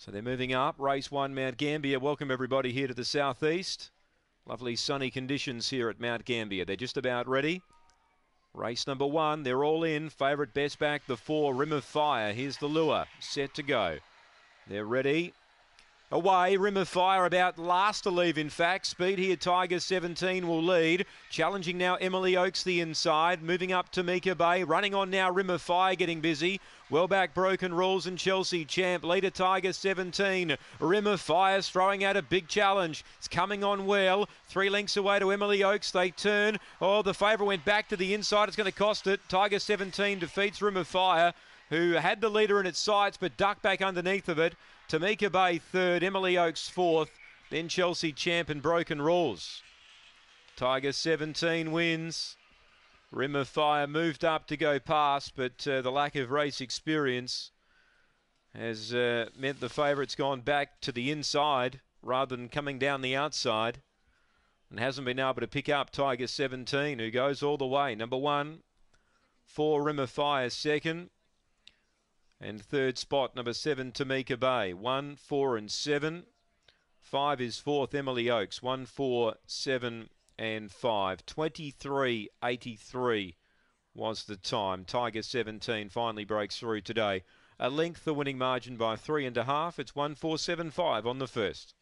So they're moving up. Race one, Mount Gambier. Welcome everybody here to the southeast. Lovely sunny conditions here at Mount Gambier. They're just about ready. Race number one, they're all in. Favourite best back, the four, Rim of Fire. Here's the lure, set to go. They're ready. Away, Rim of Fire about last to leave, in fact. Speed here, Tiger 17 will lead. Challenging now Emily Oakes the inside. Moving up Tamika Bay. Running on now, Rim of Fire getting busy. Well back, Broken Rules and Chelsea Champ. Leader Tiger 17. Rim of Fire's throwing out a big challenge. It's coming on well. Three lengths away to Emily Oakes. They turn. Oh, the favourite went back to the inside. It's going to cost it. Tiger 17 defeats Rim of Fire who had the leader in its sights but ducked back underneath of it. Tamika Bay third, Emily Oaks fourth, then Chelsea Champ and Broken Rules. Tiger 17 wins. Rim of Fire moved up to go past, but uh, the lack of race experience has uh, meant the favourite's gone back to the inside rather than coming down the outside and hasn't been able to pick up Tiger 17, who goes all the way. Number one, four Rim of Fire second. And third spot, number seven, Tamika Bay. One, four, and seven. Five is fourth, Emily Oaks. One, four, seven, and five. 23.83 was the time. Tiger 17 finally breaks through today. A length the winning margin by three and a half. It's 1475 on the first.